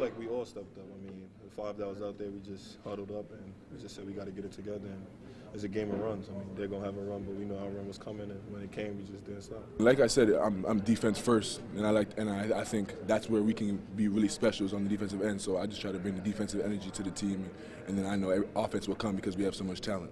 Like we all stepped up. I mean, the five that was out there, we just huddled up and we just said we got to get it together. And it's a game of runs. I mean, they're gonna have a run, but we know our run was coming, and when it came, we just didn't stop. Like I said, I'm, I'm defense first, and I like, and I, I think that's where we can be really special is on the defensive end. So I just try to bring the defensive energy to the team, and, and then I know every offense will come because we have so much talent.